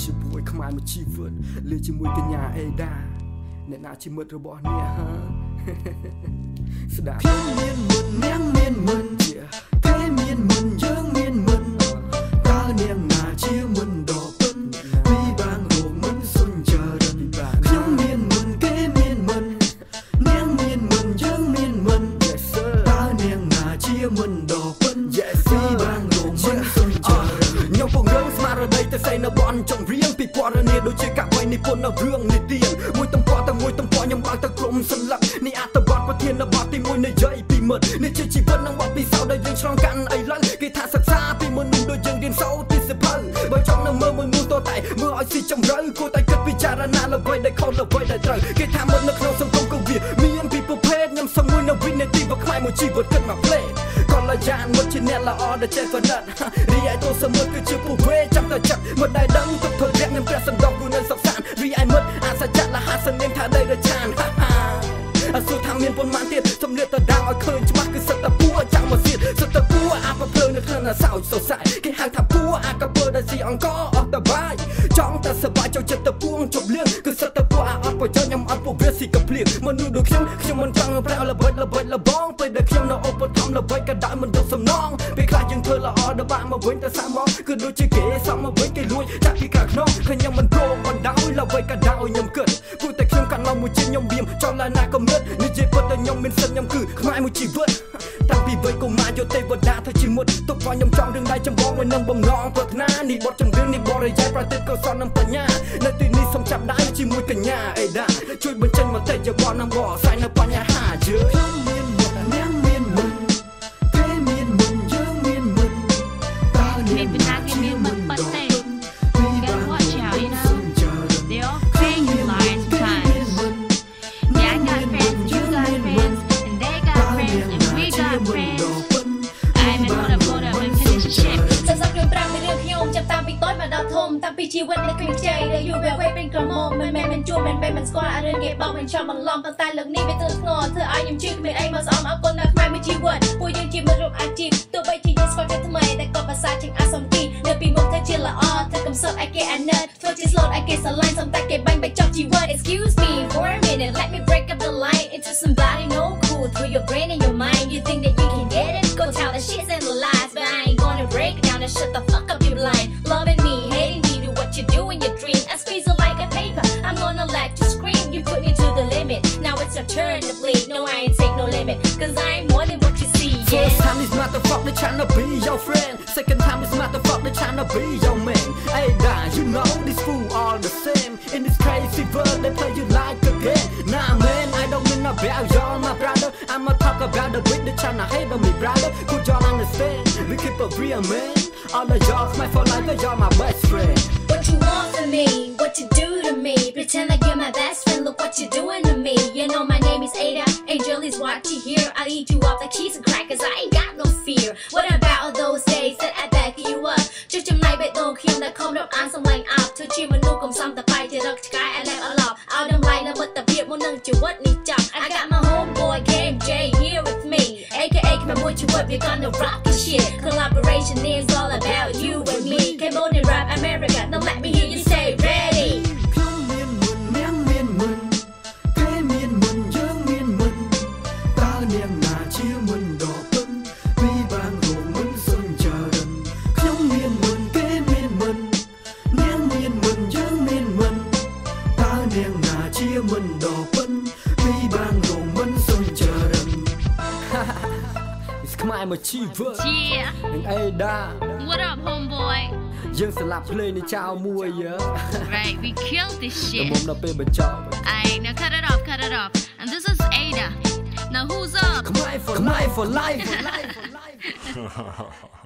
ជាពួយខ្មែរមួយជីវិតលើជាមួយកញ្ញាអេដាអ្នកណាជាមិត្តរបស់អ្នកហាស្ដាប់ខ្ញុំមានមុននាងមានមុនជាគេមានមុនយើង ទៅសេនៅបនចង់រៀងពីពណ៌នាដូចជាកវីនិពន្ធនៅរឿងនិទានមួយទំព័រទៅមួយទំព័រខ្ញុំបើកទៅក្រុមសន្លឹកនេះអត្ថបទប្រធានបទទី1និយាយពីមិត្តនេះជាជីវិតនិងបទពិសោធន៍ដែលយើងឆ្លងកាត់អីឡើងគេថាសិក្សាពីមនុស្សដូចយើងរៀនសូត្រពីសិភៅបើចង់នៅមើលមនុស្សតតែមើលឲ្យស៊ីជម្រៅគួរតែគិតពិចារណាល្បីដែលខុសល្បីដែលត្រូវគេថាមុននៅក្នុងសង្គមក៏វាមានពីប្រភេទខ្ញុំសមួយនៅវិនាទីបើខ្លាយមួយជីវិតគិតមកផ្លេ កលយានមុតជាអ្នកល្អដែលចេះកណិតរីឯទោសមុតគឺជាពុះវេចាំតែចិត្តមិនដែលដឹងទុកធ្វើរាក់នឹងព្រះសន្តោគូនៅសុខសាន្តរីឯមុតអាសច្ចៈលហាសនាងថាដីរឆានអសុថាមានប៉ុន្មានទៀតសំលៀកទៅដាំឲ្យឃើញច្បាស់គឺសិតតែពួរចាំមកទៀតសិតតែពួរអាប្រភ្លើងនៅក្នុងអាសោចសរសៃគេហៅថា ភ្លៀងមនុស្សដូចខ្ញុំខ្ញុំមិនចង់ប្រាក់ល្បិចល្បិចលបងពេលដែលខ្ញុំនៅឧបត្ថម្ភល្បិចក៏ដោយមិនយកសំណងពេលខ្លះយើងធ្វើល្អដល់បាក់មកវិញទៅសាក់មកគឺដូចជាគេសំមកវិញគេលួចដាក់ពីខាងក្នុងខ្ញុំមិនព្រមបណ្ដោយល្បិចក៏ដោយខ្ញុំគិតពួកតែខ្ញុំកាន់មកមួយជិះខ្ញុំវាមចង់ឡាណាក៏មិននិយាយពិតតែខ្ញុំមានសិនខ្ញុំគឺខ្មែរមួយជីវិតតាំងពីវ័យកុមារយកទេវតាធ្វើជាមុតទុកឲ្យខ្ញុំចង់រឿងដៃចម្បងមួយនឹងបំណងប្រាថ្នានេះបទចម្រៀងនេះបរិយាយប្រតិទកុសលនិងបញ្ញានៅទី your bottom wall. Sign up ពីជីវិតនៅគ្លីខ្ចីដែលយូរវែងវែងពេញក្រមុំមិនមែនមិនជួបមិនមែនមិនស្គាល់អារឿងគេបោកមិនចំបន្លំប៉ុន្តែលើកនេះវាទើស្ងល់ធ្វើឲ្យខ្ញុំជឿគ្មានអីមកស្អមអរគុណដល់ខ្មែរមួយជីវិតពួកយើងជាមិត្តរួមអាជីពទោះបីជាយើងស្គាល់គ្នាថ្មីតែក៏ភាសាជាងអាសំគីនៅពីមុខធ្វើជាល្អធ្វើកំសត់ឲ្យគេអាណិតធ្វើជា slow ឲ្យគេស្រឡាញ់សំតែគេបាញ់បញ្ចប់ជីវិត Excuse me for a minute let me break up the line into somebody no cool through your brain and your mind you think that you in your dream I squeeze it like a paper I'm gonna let you scream you put me to the limit now it's your turn to bleed no I ain't take no limit cause I'm more than what you see yeah First time this motherfucker trying to be your friend. Second time this motherfucker trying to be your man. Hey, guys, you know this fool all the same. In this crazy world, they play you like a game. Nah, man, I don't mean about y'all, my brother. I'ma talk about the bitch that tryna hate on me, brother. Could y'all understand? We keep a real man. All of y'all my for life, y'all my best friend. What you want from me? What you do to me? Pretend like you're my best friend. Look what you're doing to me. You know my name is Ada. Angel is what you hear. I'll eat you up like cheese and crackers. I ain't got no fear. What about all those days that I back you up? Just your night, but don't kill the come up on some line up. To cheer my no come some the fight to rock sky and let a lot. Out them line with the beer. Mo nang you what need jump. I got my homeboy KMJ here with me. AKA my boy you up. You're gonna rock the shit. Collaboration is all about you នាងណាជាមុនដ៏ពិនពីបាងរោងមុនសុនចរិន ខ្មែរមកជីវិត Yeah, នឹងអេដា what up, homeboy? យើងស្លាប់ភ្លេងនេះចោលមួយយើ Right, we killed this តែ shit. មុំដល់ពេលបញ្ចប់ Alright, now cut it off, cut it off. And this is Ada. Now who's up? ខ្មែរ for life for life for life for life